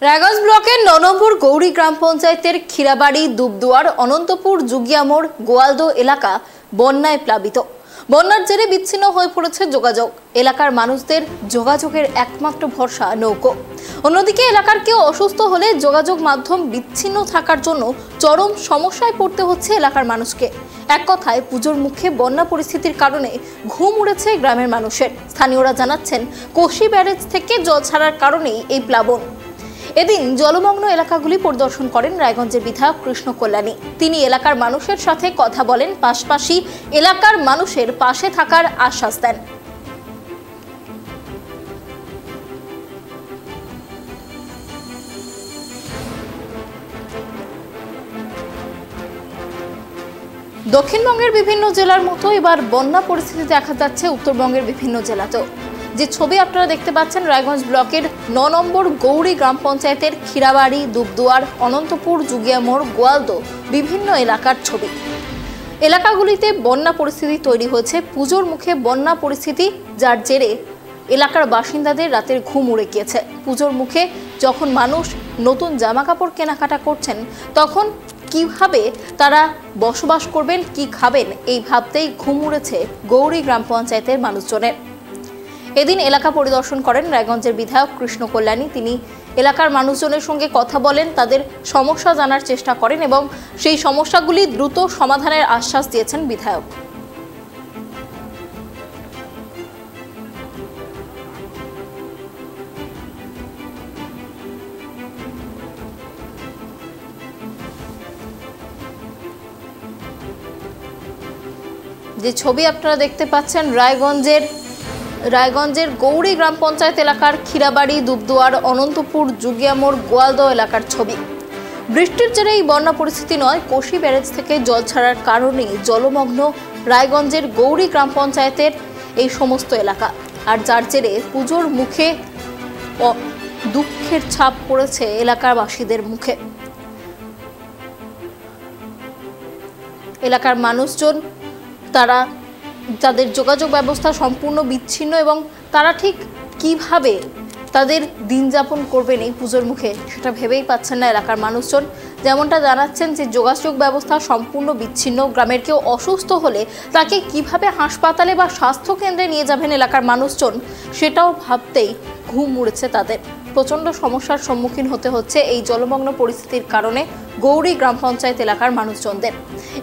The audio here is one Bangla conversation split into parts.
রায়গঞ্জ ব্লকের ন নম্বর গৌরী গ্রাম পঞ্চায়েতের ক্ষীরাবাড়ি, দুবদুয়ার, অনন্তপুর যুগিয়ামোড় গোয়ালদো এলাকা বন্যায় প্লাবিত। বন্যার জেরে বিচ্ছিন্ন হয়ে পড়েছে যোগাযোগ। এলাকার মানুষদের যোগাযোগের একমাত্র ভরসা, নৌকো। অন্যদিকে এলাকার কেউ অসুস্থ হলে যোগাযোগ মাধ্যম বিচ্ছিন্ন থাকার জন্য চরম সমস্যায় পড়তে হচ্ছে এলাকার মানুষকে। এক কথায়, পুজোর মুখে বন্যা পরিস্থিতির কারণে ঘুম উড়েছে গ্রামের মানুষের। স্থানীয়রা জানাচ্ছেন, কোশি ব্যারেজ থেকে জল ছাড়ার কারণেই এই প্লাবন। এদিন জলমগ্ন এলাকাগুলি পরিদর্শন করেন রায়গঞ্জের বিধায়ক কৃষ্ণ কল্যাণী। তিনি এলাকার মানুষের সাথে কথা বলেন, পাশাপাশি এলাকার মানুষের পাশে থাকার আশ্বাস দেন। দক্ষিণবঙ্গের বিভিন্ন জেলার মতো এবার বন্যা পরিস্থিতি দেখা যাচ্ছে, উত্তরবঙ্গের বিভিন্ন জেলাতেও। যে ছবি আপনারা দেখতে পাচ্ছেন রায়গঞ্জ ব্লকের ন নম্বর গৌরী গ্রাম পঞ্চায়েতের ক্ষীরাবাড়ি, দুবদুয়ার, অনন্তপুর যুগিয়ামোড় গোয়ালদো বিভিন্ন এলাকার ছবি। এলাকাগুলিতে বন্যা পরিস্থিতি তৈরি হয়েছে। পুজোর মুখে বন্যা পরিস্থিতি যার জেরে এলাকার বাসিন্দাদের রাতের ঘুম উড়ে গিয়েছে। পুজোর মুখে যখন মানুষ নতুন জামা কাপড় কেনাকাটা করছেন, তখন কীভাবে তারা বসবাস করবেন, কি খাবেন, এই ভাবতেই ঘুম উড়েছে গৌরী গ্রাম পঞ্চায়েতের মানুষজনের। এদিন এলাকা পরিদর্শন করেন রায়গঞ্জের বিধায়ক কৃষ্ণ কল্যাণী। তিনি এলাকার মানুষজনের সঙ্গে কথা বলেন, তাদের সমস্যা জানার চেষ্টা করেন এবং সেই সমস্যাগুলি দ্রুত সমাধানের আশ্বাস দিয়েছেন বিধায়ক। যে ছবি আপনারা দেখতে পাচ্ছেন, রায়গঞ্জের রায়গঞ্জের গৌরী গ্রাম পঞ্চায়েত এলাকার ক্ষীরাবাড়ি, দুবদুয়ার, অনন্তপুর, যুগিয়ামোড়, গোয়ালদহ এলাকার ছবি। বৃষ্টির জেরে এই বন্যা পরিস্থিতি নয়, কোশি ব্যারেজ থেকে জল ছাড়ার কারণে জলমগ্ন রায়গঞ্জের গৌরী গ্রাম পঞ্চায়েতের এই সমস্ত এলাকা। আর যার জেরে পুজোর মুখে দুঃখের ছাপ পড়েছে এলাকার বাসীদের মুখে। এলাকার মানুষজন, তারা তাদের যোগাযোগ ব্যবস্থা সম্পূর্ণ বিচ্ছিন্ন এবং তারা ঠিক কীভাবে তাদের দিন যাপন করবেন এই পুজোর মুখে সেটা ভেবেই পাচ্ছেন না এলাকার মানুষজন। যেমনটা জানাচ্ছেন যে যোগাযোগ ব্যবস্থা সম্পূর্ণ বিচ্ছিন্ন। গ্রামের কেউ অসুস্থ হলে তাকে কীভাবে হাসপাতালে বা স্বাস্থ্য কেন্দ্রে নিয়ে যাবেন এলাকার মানুষজন সেটাও ভাবতেই ঘুম উড়েছে তাদের। প্রচণ্ড সমস্যার সম্মুখীন হতে হচ্ছে এই জলমগ্ন পরিস্থিতির কারণে গৌরী গ্রাম পঞ্চায়েত এলাকার মানুষজনদের।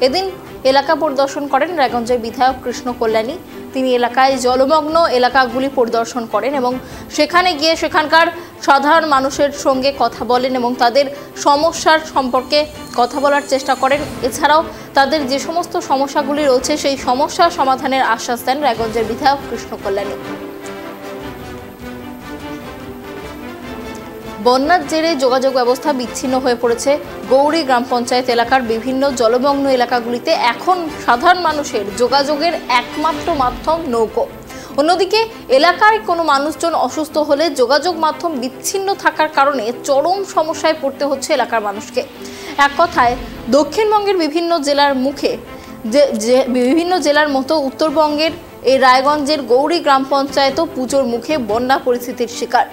এদিন এলাকা পরিদর্শন করেন রায়গঞ্জের বিধায়ক কৃষ্ণ কল্যাণী। তিনি এলাকায় জলমগ্ন এলাকাগুলি পরিদর্শন করেন এবং সেখানে গিয়ে সেখানকার সাধারণ মানুষের সঙ্গে কথা বলেন এবং তাদের সমস্যার সম্পর্কে কথা বলার চেষ্টা করেন। এছাড়াও তাদের যে সমস্ত সমস্যাগুলি রয়েছে, সেই সমস্যা সমাধানের আশ্বাস দেন রায়গঞ্জের বিধায়ক কৃষ্ণ কল্যাণী। বন্যার জেরে যোগাযোগ ব্যবস্থা বিচ্ছিন্ন হয়ে পড়েছে গৌরী গ্রাম পঞ্চায়েত এলাকার বিভিন্ন জলমগ্ন এলাকাগুলিতে এখন সাধারণ মানুষের যোগাযোগের একমাত্র মাধ্যম নৌকো। অন্যদিকে এলাকায় কোনো মানুষজন অসুস্থ হলে যোগাযোগ মাধ্যম বিচ্ছিন্ন থাকার কারণে চরম সমস্যায় পড়তে হচ্ছে এলাকার মানুষকে। এক কথায়, দক্ষিণবঙ্গের বিভিন্ন জেলার মুখে যে বিভিন্ন জেলার মতো উত্তরবঙ্গের এই রায়গঞ্জের গৌরী গ্রাম পঞ্চায়েতও পুজোর মুখে বন্যা পরিস্থিতির শিকার।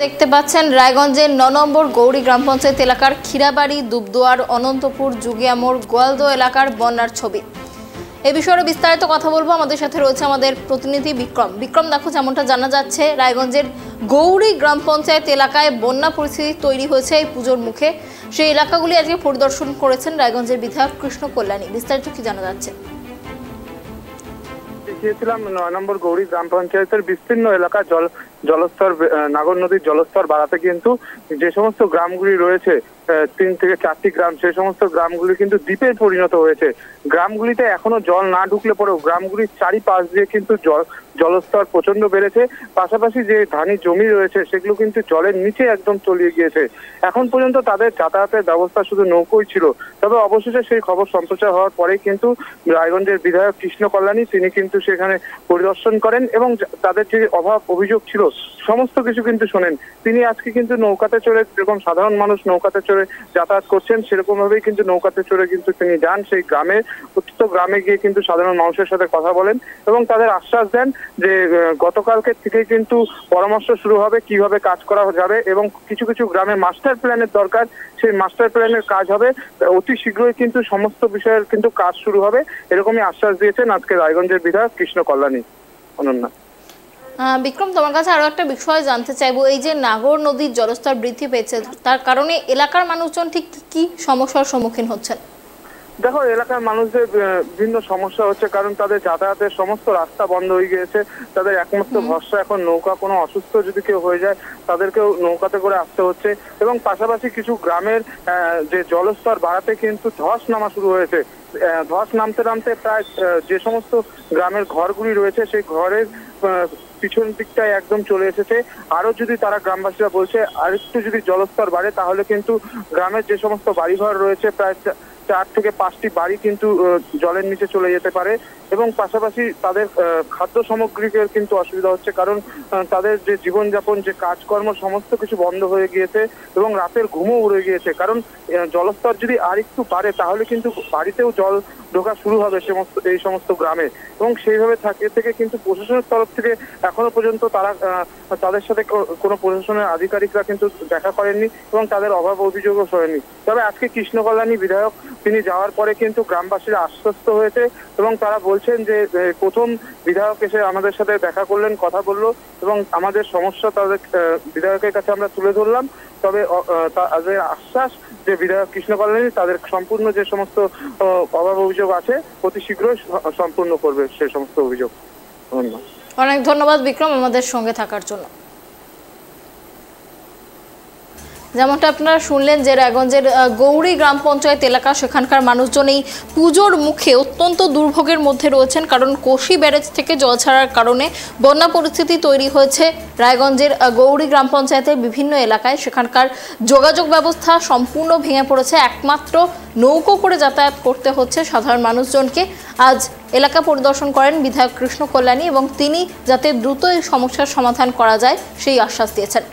দেখতে পাচ্ছেন, রায়গঞ্জের ন নম্বর গৌরী গ্রাম পঞ্চায়েত এলাকার ক্ষীরাবাড়ি, দুবদুয়ার, অনন্তপুর, যুগিয়ামোড় গোয়ালদো এলাকার বন্যার ছবি। এই বিষয়ে বিস্তারিত কথা বলব। আমাদের সাথে রয়েছে আমাদের প্রতিনিধি বিক্রম। বিক্রম, দেখো, যেমনটা জানা যাচ্ছে, রায়গঞ্জের গৌরী গ্রাম পঞ্চায়েত এলাকায় বন্যা পরিস্থিতি তৈরি হয়েছে এই পুজোর মুখে। সেই এলাকাগুলি আজকে পরিদর্শন করেছেন রায়গঞ্জের বিধায়ক কৃষ্ণ কল্যাণী। বিস্তারিত কি জানা যাচ্ছে? দেখিয়েছিলাম নয় নম্বর গৌরী গ্রাম পঞ্চায়েতের বিস্তীর্ণ এলাকা জল জলস্তর নাগর নদীর জলস্তর বাড়াতে কিন্তু যে সমস্ত গ্রামগুলি রয়েছে তিন থেকে চারটি গ্রাম সেই সমস্ত গ্রামগুলি কিন্তু দ্বীপে পরিণত হয়েছে। গ্রামগুলিতে এখনও জল না ঢুকলে পরেও গ্রামগুলির চারিপাশ দিয়ে কিন্তু জল, জলস্তর প্রচণ্ড বেড়েছে। পাশাপাশি যে ধানি জমি রয়েছে, সেগুলো কিন্তু জলের নিচে একদম তলিয়ে গিয়েছে। এখন পর্যন্ত তাদের যাতায়াতের ব্যবস্থা শুধু নৌকোই ছিল। তবে অবশেষে সেই খবর সম্প্রচার হওয়ার পরেই কিন্তু রায়গঞ্জের বিধায়ক কৃষ্ণ কল্যাণী, তিনি কিন্তু সেখানে পরিদর্শন করেন এবং তাদের যে অভাব অভিযোগ ছিল সমস্ত কিছু কিন্তু শোনেন। তিনি আজকে কিন্তু নৌকাতে চড়ে যেরকম সাধারণ মানুষ নৌকাতে চড়ে যাতায়াত করছেন সেরকম ভাবেই কিন্তু নৌকাতে চড়ে কিন্তু তিনি যান। সেই গ্রামে প্রত্যেক গ্রামে গিয়ে কিন্তু সাধারণ মানুষের সাথে কথা বলেন এবং তাদের আশ্বাস দেন যে গতকালকে থেকে কিন্তু পরামর্শ শুরু হবে কীভাবে কাজ করা যাবে এবং কিছু কিছু গ্রামে মাস্টার প্ল্যানের দরকার। সেই মাস্টার প্ল্যানের কাজ হবে। অতি শীঘ্রই কিন্তু সমস্ত বিষয়ের কিন্তু কাজ শুরু হবে। এরকমই আশ্বাস দিয়েছেন আজকে রায়গঞ্জের বিধায়ক কৃষ্ণ কল্যাণী। অনন্যা। বিক্রম তোমার কাছে আরও একটা বিষয় জানতে চাইব। এই যে নাগর নদীর জলস্তর বৃদ্ধি পেয়েছে তার কারণে এলাকার মানুষজন ঠিক কি সমস্যার সম্মুখীন হচ্ছেন? দেখো এলাকার মানুষদের বিভিন্ন সমস্যা হচ্ছে কারণ তাদের যাতায়াতের সমস্ত রাস্তা বন্ধ হয়ে গিয়েছে। তাদের একমাত্র ভরসা এখন নৌকা কোনো অসুস্থ যদি কেউ হয়ে যায় তাদেরকেও নৌকাতে করে আসতে হচ্ছে। এবং পাশাপাশি কিছু গ্রামের যে জলস্তর বাড়াতে কিন্তু ধস নামা শুরু হয়েছে। ধস নামতে নামতে প্রায় যে সমস্ত গ্রামের ঘরগুলি রয়েছে, সেই ঘরের পিছন দিকটায় একদম চলে এসেছে। আরও যদি তারা গ্রামবাসীরা বলছে, আরেকটু যদি জলস্তর বাড়ে, তাহলে কিন্তু গ্রামের যে সমস্ত বাড়িঘর রয়েছে, প্রায় চার থেকে পাঁচটি বাড়ি কিন্তু জলের নিচে চলে যেতে পারে এবং পাশাপাশি তাদের খাদ্য সামগ্রিকের কিন্তু অসুবিধা হচ্ছে কারণ তাদের যে জীবনযাপন, যে কাজকর্ম সমস্ত কিছু বন্ধ হয়ে গিয়েছে এবং রাতের ঘুমও উড়ে গিয়েছে। কারণ জলস্তর যদি আর একটু বাড়ে তাহলে কিন্তু বাড়িতেও জল ঢোকা শুরু হবে সমস্ত, এই সমস্ত গ্রামে। এবং সেইভাবে থাকে, থেকে কিন্তু প্রশাসনের তরফ থেকে এখনও পর্যন্ত তারা তাদের সাথে কোনো প্রশাসনের আধিকারিকরা কিন্তু দেখা করেননি এবং তাদের অভাব অভিযোগও শোনেনি তবে আজকে কৃষ্ণ কল্যাণী বিধায়ক তিনি যাওয়ার পরে কিন্তু গ্রামবাসীরা আশ্বস্ত হয়েছে এবং তারা বলছেন যে প্রথম বিধায়ক এসে আমাদের সাথে দেখা করলেন, কথা বলল এবং আমাদের সমস্যা তাদের বিধায়কের কাছে আমরা তুলে ধরলাম। তবে তাদের আশ্বাস যে বিধায়ক কৃষ্ণ কল্যাণী তাদের সম্পূর্ণ যে সমস্ত অভাব অভিযোগ আছে, অতি শীঘ্রই সম্পূর্ণ করবে সে সমস্ত অভিযোগ। ধন্যবাদ। অনেক ধন্যবাদ বিক্রম আমাদের সঙ্গে থাকার জন্য। যেমনটা আপনারা শুনলেন যে রায়গঞ্জের গৌরী গ্রাম পঞ্চায়েত এলাকা, সেখানকার মানুষজন এই পুজোর মুখে অত্যন্ত দুর্ভোগের মধ্যে রয়েছেন কারণ কোশি ব্যারেজ থেকে জল ছাড়ার কারণে বন্যা পরিস্থিতি তৈরি হয়েছে রায়গঞ্জের গৌরী গ্রাম পঞ্চায়েতের বিভিন্ন এলাকায়। সেখানকার যোগাযোগ ব্যবস্থা সম্পূর্ণ ভেঙে পড়েছে। একমাত্র নৌকো করে যাতায়াত করতে হচ্ছে সাধারণ মানুষজনকে। আজ এলাকা পরিদর্শন করেন বিধায়ক কৃষ্ণ কল্যাণী এবং তিনি যাতে দ্রুত এই সমস্যার সমাধান করা যায় সেই আশ্বাস দিয়েছেন।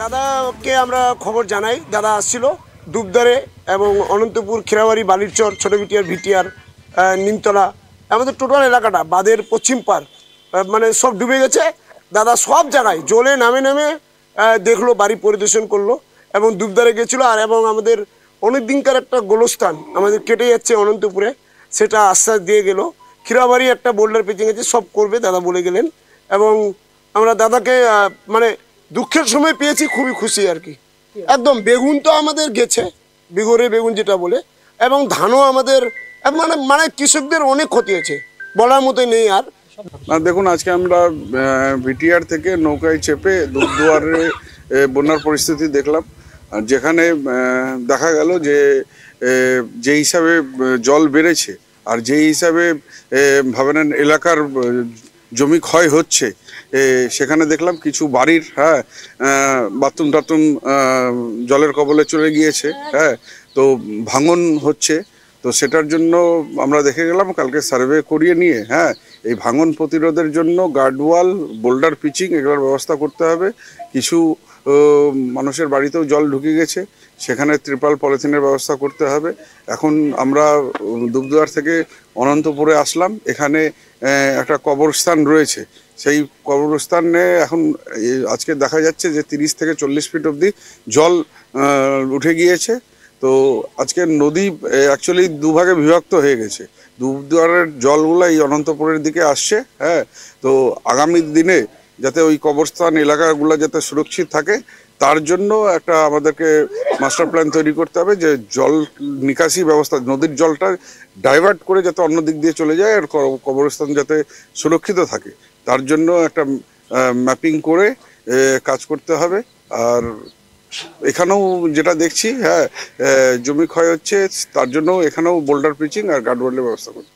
দাদাকে আমরা খবর জানাই। দাদা আসছিল দুবদারে এবং অনন্তপুর খেরাবাড়ি বালিরচর ছোটো বিটিয়ার ভিটিয়ার নিমতলা, আমাদের টোটাল এলাকাটা বাদের পশ্চিম পার মানে সব ডুবে গেছে। দাদা সব জায়গায় জলে নামে নামে দেখল, বাড়ি পরিদর্শন করল এবং দুবদারে গেছিল। আর এবং আমাদের অনেক দিনকার একটা গোলস্থান, আমাদের কেটে যাচ্ছে অনন্তপুরে, সেটা আশ্বাস দিয়ে গেল। ক্ষীরাবাড়ি একটা বোল্ডার পেঁচে গেছে সব করবে, দাদা বলে গেলেন। এবং আমরা দাদাকে মানে দুঃখের সময় পেয়েছি, খুবই খুশি আর কি। একদম, বেগুন তো আমাদের গেছে বিগরে বেগুন যেটা বলে, এবং ধানও আমাদের মানে মানে কৃষকদের অনেক ক্ষতি হয়েছে, বলার মতো নেই আর। দেখুন, আজকে আমরা ভিটিআর থেকে নৌকায় চেপে দুয়ারে বন্যার পরিস্থিতি দেখলাম। যেখানে দেখা গেল যে যে হিসাবে জল বেড়েছে, আর যে হিসাবে ভাবেন এলাকার জমি ক্ষয় হচ্ছে সেখানে দেখলাম কিছু বাড়ির হ্যাঁ বাথরুম টাথরুম জলের কবলে চলে গিয়েছে হ্যাঁ তো ভাঙন হচ্ছে, তো সেটার জন্য আমরা দেখে গেলাম কালকে সার্ভে করিয়ে নিয়ে হ্যাঁ এই ভাঙন প্রতিরোধের জন্য গার্ডওয়াল, বোল্ডার পিচিং, এগুলোর ব্যবস্থা করতে হবে, কিছু মানুষের বাড়িতেও জল ঢুকে গেছে। সেখানে ত্রিপাল পলিথিনের ব্যবস্থা করতে হবে। এখন আমরা দুবদুয়ার থেকে অনন্তপুরে আসলাম। এখানে একটা কবরস্থান রয়েছে। সেই কবরস্থানে এখন আজকে দেখা যাচ্ছে যে তিরিশ থেকে চল্লিশ ফিট অবধি জল উঠে গিয়েছে। তো আজকে নদী অ্যাকচুয়ালি দুভাগে বিভক্ত হয়ে গেছে। দুবদুয়ারের জলগুলো এই অনন্তপুরের দিকে আসছে হ্যাঁ। তো আগামী দিনে যাতে ওই কবরস্থান এলাকাগুলো যাতে সুরক্ষিত থাকে, তার জন্য একটা আমাদেরকে মাস্টার প্ল্যান তৈরি করতে হবে যে জল নিকাশি ব্যবস্থা, নদীর জলটা ডাইভার্ট করে যাতে অন্য দিক দিয়ে চলে যায় আর কবরস্থান যাতে সুরক্ষিত থাকে। তার জন্য একটা ম্যাপিং করে কাজ করতে হবে। আর এখানেও যেটা দেখছি হ্যাঁ জমি ক্ষয় হচ্ছে, তার জন্য এখানেও বোল্ডার পিচিং আর গার্ডওয়ালের ব্যবস্থা করছে